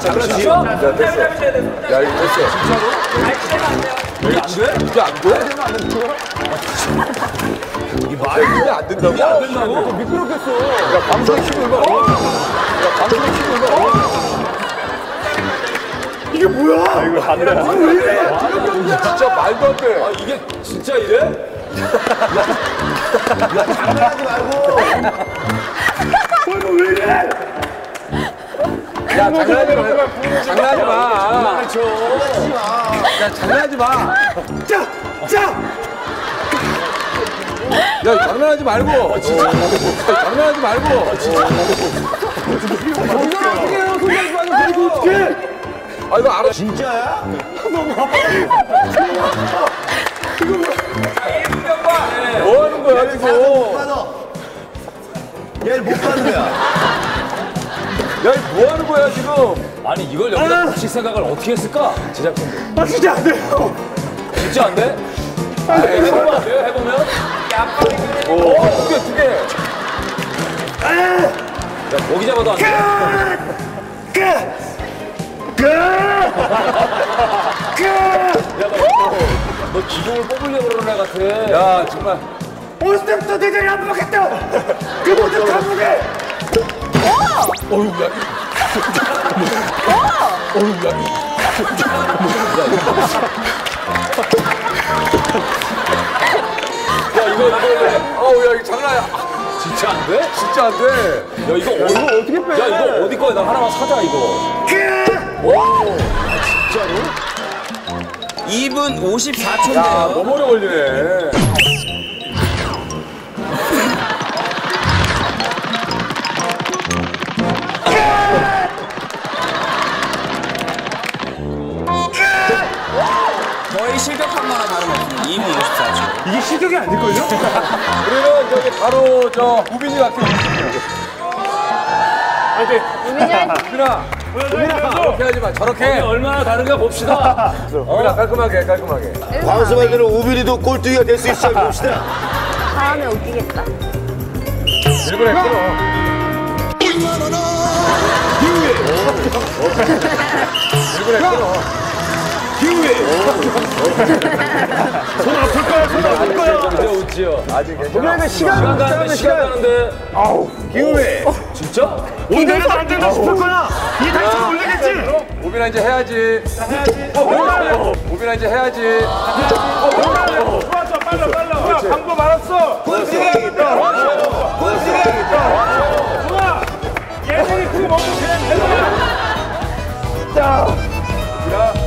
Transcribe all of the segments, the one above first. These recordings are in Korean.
장난치지? 야, 됐어. 야, 이거 됐어. 이게 안 돼? 이게 안 돼? 이 말이 이게 안 된다고? 이게 안 된다고? 미끄럽겠어. 야, 방송 키고 봐. 야, 방송 키고 봐. 이게 뭐야? 아, 이거 안 돼. 왜 이래? 진짜 말도 안 돼. 아, 이게 진짜 이래? 야, 장난하지 마. 장난하지 마. 장난쳐. 야, 장난하지 마. 짜! 짜! 야, 장난하지 말고. 진짜. 장난하지 말고. 진짜. 이걸 어떻게 해요? 손잡이 빠져. 그리고 어떻게 아, 이거 알아. 진짜야? 뭐 하는 거야, 지금? 얘를 못 가는 거야. 야, 이거 뭐 하는 거야, 지금? 아니, 이걸 여기다 붙일 생각을 어떻게 했을까? 제작진들. 아, 진짜 안 돼요. 진짜 안 돼? 아, 해보면 안 돼요? 해보면? 어, 두 개, 두 개. 야, 거기 잡아도 안 돼? 야, 너, 너 기둥을 뽑으려고 그러는 애 같아. 야, 정말. 올 때부터 대전이 안 먹겠다. 어휴, 야. 어휴, 야. 야, 이거, 이거, 어우, 야, 이거 장난이야. 진짜 안 돼? 진짜 안 돼. 야, 이거 어디, 어떻게 빼? 야, 이거 어디 거야? 나 하나만 사자, 이거. 2분 야, 54초인데요. 너무 오래 걸리네. 거의 실격한 거나 다름없습니다. 2분 54초. 이게 실격이 아닐걸요? 우리는 저기 바로 저 우빈이 같은 우민이 화이팅! 우빈아. 우빈아. 그렇게 하지 마. 저렇게. 얼마나 다른가 봅시다. 우빈아, 깔끔하게, 깔끔하게. 광수 발견은 우빈이도 꼴뚜기가 될 수 있을지 한번 봅시다. 다음에 웃기겠다. 일본에 끊어. 일본에 끊어. 손 아플 거야, 손 아플 거야. 웃지요. 아직 괜찮아. 시간 가는데, 시간 가는데. 기우에. 진짜? 오늘 내려도 안 된다 싶을 거야. 이 당첨 올리겠지. 우빈아 이제 해야지. 해야지. 우빈아 이제 해야지. 좋았어, 빨라, 빨라. 야, 방법 알았어. 군수해야겠다. 군수해야겠다. 좋아. 예능이 그거 먹고 그냥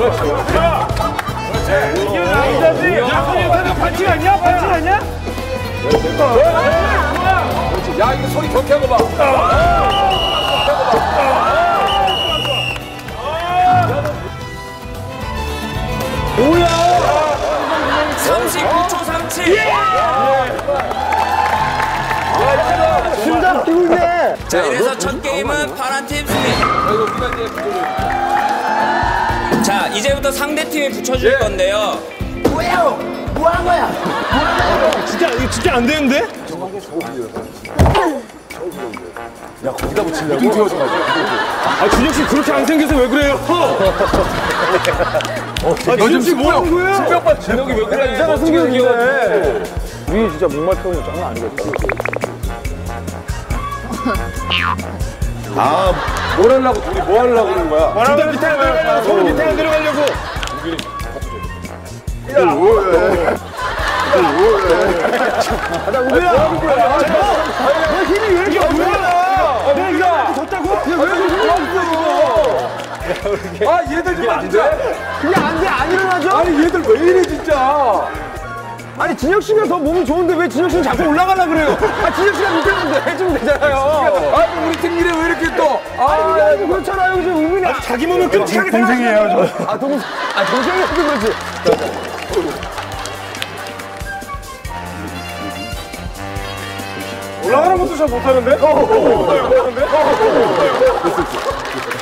내려. 이게 남자지. 야, 손이 반칙 아니야? 반칙 아니야? 야, 이거 소리 경쾌한 거 봐. 39초 37. 심장 뛰고 있네. 자, 이래서 첫 게임은 파란 팀 승리. 이거 이제부터 상대 팀이 붙여줄 건데요. 진짜, 이거 진짜 안 되는데? 아, 준혁 씨 그렇게 안 생겨서 왜 그래요? 아, 준혁 씨뭐 하는 거예요? 신병빠 진혁이 왜 그래? 이상한 생겼는데. 우리 진짜 목말 태우면 장난 아니겠다. 뭘 하려고, 둘이 뭐 하려고 그러는 거야? 두달 밑에 안 들어가려고, 손 밑에 안 들어가려고. 너 힘이 왜 이렇게 없냐? 내가? 아, 얘들 좀 안 돼? 그게 안 돼, 안 일어나죠? 아니, 얘들 왜 이래, 진짜. 아니, 진혁 씨가 더 몸이 좋은데 왜 진혁 씨는 자꾸 올라가려 그래요? 아, 진혁 씨가 밑에 있는데 해주면 되잖아요. 아니, 그게 아, 그렇잖아요. 지금 우민이. 아, 자기 몸은 끔찍하게 동생이에요, 저. 아, 동생, 아, 동생이어서 그렇지. 올라가는 것도 잘 못하는데?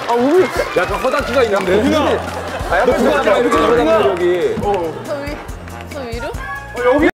아, 우민. 약간 허당기가 있는데. 우빈아, 아, 약간 허당기가 잘하는 여기. 저 위, 저 위로? 여기